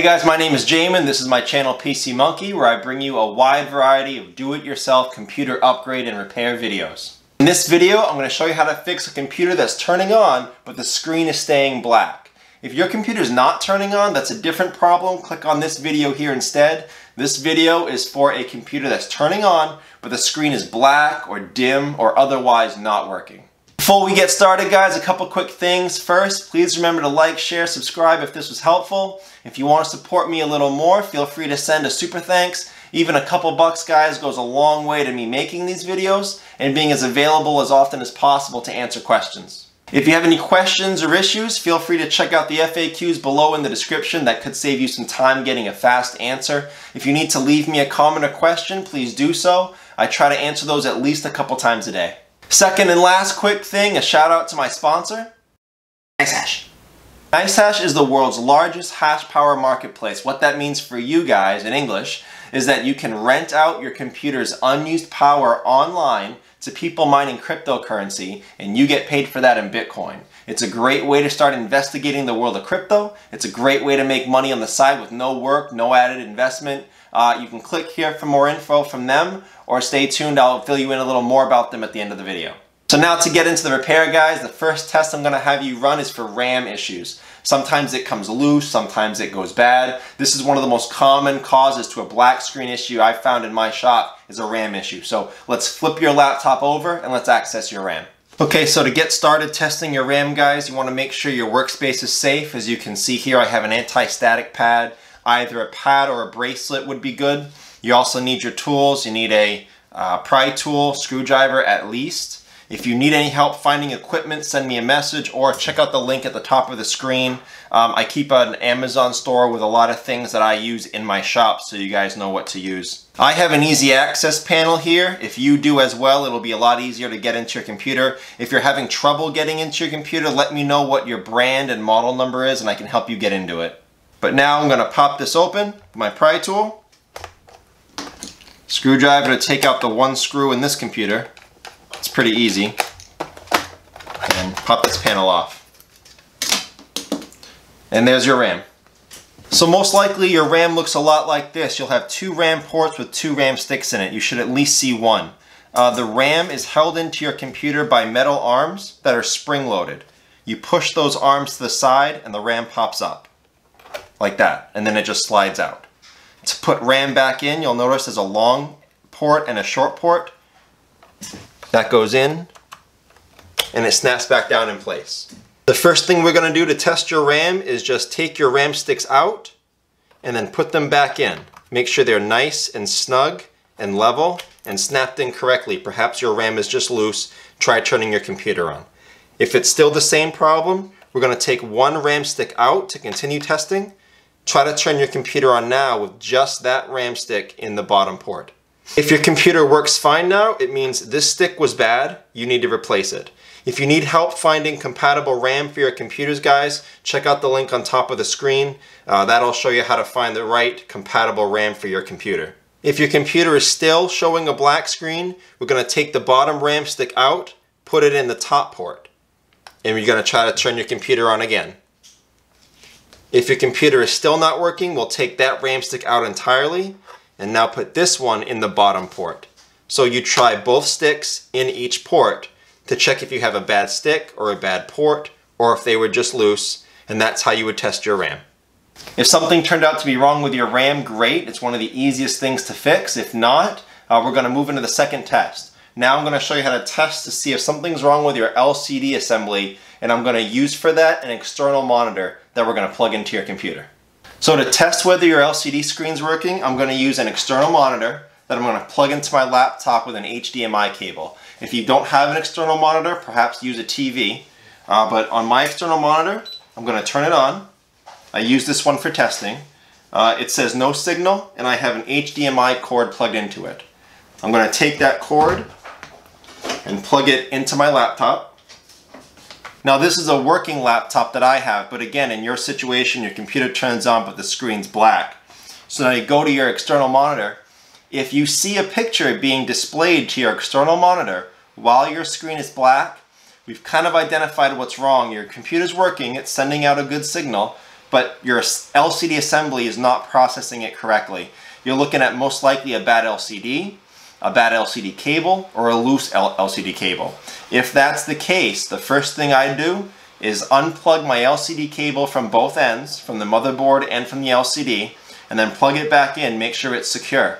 Hey guys, my name is Jamin. This is my channel PC Monkey where I bring you a wide variety of do-it-yourself computer upgrade and repair videos. In this video, I'm going to show you how to fix a computer that's turning on but the screen is staying black. If your computer is not turning on, that's a different problem. Click on this video here instead. This video is for a computer that's turning on but the screen is black or dim or otherwise not working. Before we get started guys, a couple quick things. First, please remember to like, share, subscribe if this was helpful. If you want to support me a little more, feel free to send a super thanks. Even a couple bucks guys goes a long way to me making these videos and being as available as often as possible to answer questions. If you have any questions or issues, feel free to check out the FAQs below in the description. That could save you some time getting a fast answer. If you need to leave me a comment or question, please do so. I try to answer those at least a couple times a day. Second and last quick thing, a shout out to my sponsor, NiceHash. NiceHash is the world's largest hash power marketplace. What that means for you guys in English is that you can rent out your computer's unused power online to people mining cryptocurrency and you get paid for that in Bitcoin. It's a great way to start investigating the world of crypto. It's a great way to make money on the side with no work, no added investment. Uh, you can click here for more info from them or stay tuned. I'll fill you in a little more about them at the end of the video. So now to get into the repair guys, the first test I'm going to have you run is for RAM issues. Sometimes it comes loose, sometimes it goes bad. This is one of the most common causes to a black screen issue I've found in my shop is a RAM issue. So let's flip your laptop over and let's access your RAM. Okay, so to get started testing your RAM guys, you want to make sure your workspace is safe. As you can see here, I have an anti-static pad. Either a pad or a bracelet would be good. You also need your tools. You need a uh, pry tool, screwdriver at least. If you need any help finding equipment, send me a message or check out the link at the top of the screen. Um, I keep an Amazon store with a lot of things that I use in my shop so you guys know what to use. I have an easy access panel here. If you do as well, it'll be a lot easier to get into your computer. If you're having trouble getting into your computer, let me know what your brand and model number is and I can help you get into it. But now I'm going to pop this open my pry tool. Screwdriver to take out the one screw in this computer. It's pretty easy. And pop this panel off. And there's your RAM. So most likely your RAM looks a lot like this. You'll have two RAM ports with two RAM sticks in it. You should at least see one. Uh, the RAM is held into your computer by metal arms that are spring-loaded. You push those arms to the side and the RAM pops up. Like that. And then it just slides out. To put RAM back in, you'll notice there's a long port and a short port. That goes in and it snaps back down in place. The first thing we're going to do to test your RAM is just take your RAM sticks out and then put them back in. Make sure they're nice and snug and level and snapped in correctly. Perhaps your RAM is just loose. Try turning your computer on. If it's still the same problem, we're going to take one RAM stick out to continue testing. Try to turn your computer on now with just that RAM stick in the bottom port. If your computer works fine now, it means this stick was bad, you need to replace it. If you need help finding compatible RAM for your computers, guys, check out the link on top of the screen. Uh, that'll show you how to find the right compatible RAM for your computer. If your computer is still showing a black screen, we're going to take the bottom RAM stick out, put it in the top port, and you're going to try to turn your computer on again. If your computer is still not working, we'll take that RAM stick out entirely, and now put this one in the bottom port. So you try both sticks in each port to check if you have a bad stick or a bad port or if they were just loose and that's how you would test your RAM. If something turned out to be wrong with your RAM, great. It's one of the easiest things to fix. If not, uh, we're going to move into the second test. Now I'm going to show you how to test to see if something's wrong with your LCD assembly and I'm going to use for that an external monitor that we're going to plug into your computer. So to test whether your LCD screen's working, I'm going to use an external monitor that I'm going to plug into my laptop with an HDMI cable. If you don't have an external monitor, perhaps use a TV. Uh, but on my external monitor, I'm going to turn it on. I use this one for testing. Uh, it says no signal, and I have an HDMI cord plugged into it. I'm going to take that cord and plug it into my laptop. Now this is a working laptop that I have, but again, in your situation, your computer turns on, but the screen's black. So now you go to your external monitor. If you see a picture being displayed to your external monitor while your screen is black, we've kind of identified what's wrong. Your computer's working, it's sending out a good signal, but your LCD assembly is not processing it correctly. You're looking at most likely a bad LCD, a bad LCD cable, or a loose L LCD cable. If that's the case, the first thing I do is unplug my LCD cable from both ends, from the motherboard and from the LCD, and then plug it back in, make sure it's secure.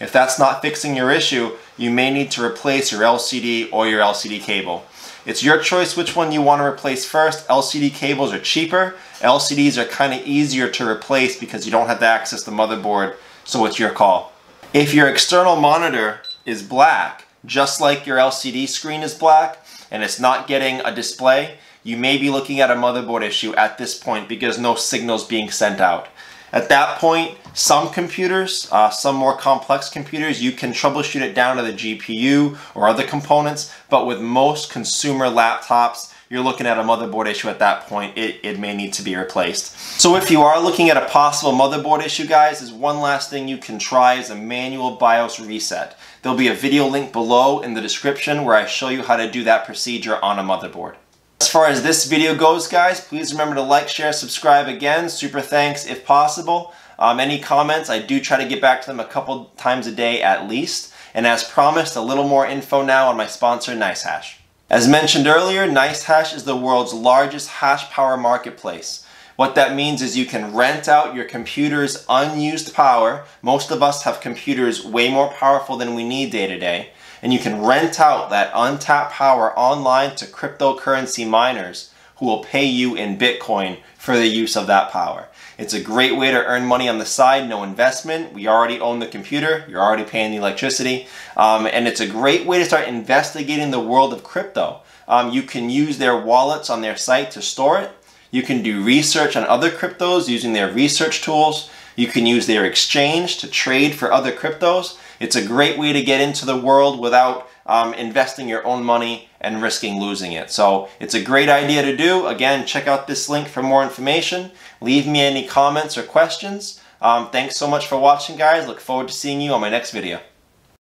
If that's not fixing your issue, you may need to replace your LCD or your LCD cable. It's your choice which one you want to replace first. LCD cables are cheaper. LCDs are kind of easier to replace because you don't have to access the motherboard, so it's your call. If your external monitor is black, just like your LCD screen is black, and it's not getting a display, you may be looking at a motherboard issue at this point because no signal's being sent out. At that point, some computers, uh, some more complex computers, you can troubleshoot it down to the GPU or other components, but with most consumer laptops, you're looking at a motherboard issue at that point, it, it may need to be replaced. So if you are looking at a possible motherboard issue, guys, is one last thing you can try is a manual BIOS reset. There'll be a video link below in the description where I show you how to do that procedure on a motherboard. As far as this video goes, guys, please remember to like, share, subscribe again. Super thanks if possible. Um, any comments, I do try to get back to them a couple times a day at least. And as promised, a little more info now on my sponsor, NiceHash. As mentioned earlier, NiceHash is the world's largest hash power marketplace. What that means is you can rent out your computer's unused power. Most of us have computers way more powerful than we need day to day and you can rent out that untapped power online to cryptocurrency miners who will pay you in Bitcoin for the use of that power. It's a great way to earn money on the side, no investment. We already own the computer, you're already paying the electricity, um, and it's a great way to start investigating the world of crypto. Um, you can use their wallets on their site to store it. You can do research on other cryptos using their research tools. You can use their exchange to trade for other cryptos. It's a great way to get into the world without um, investing your own money and risking losing it. So it's a great idea to do. Again, check out this link for more information. Leave me any comments or questions. Um, thanks so much for watching, guys. Look forward to seeing you on my next video.